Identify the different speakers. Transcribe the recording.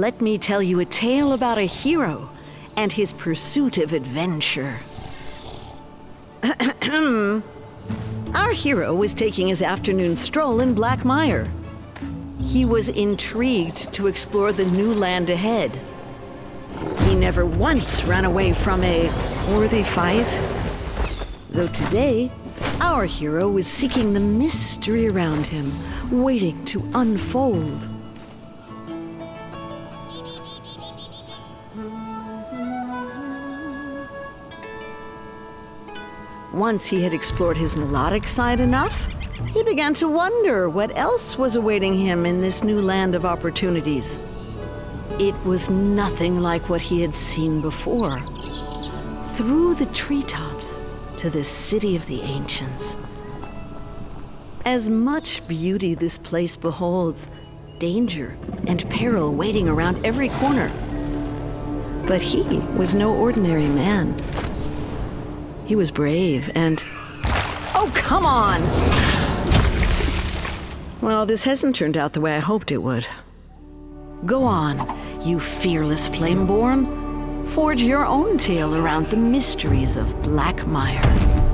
Speaker 1: let me tell you a tale about a hero and his pursuit of adventure. Our hero was taking his afternoon stroll in Black Mire. He was intrigued to explore the new land ahead. He never once ran away from a worthy fight. Though today, our hero was seeking the mystery around him, waiting to unfold. Once he had explored his melodic side enough, he began to wonder what else was awaiting him in this new land of opportunities. It was nothing like what he had seen before. Through the treetops to the city of the ancients. As much beauty this place beholds, danger and peril waiting around every corner. But he was no ordinary man. He was brave and. Oh, come on! Well, this hasn't turned out the way I hoped it would. Go on, you fearless Flameborn. Forge your own tale around the mysteries of Black Mire.